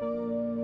Música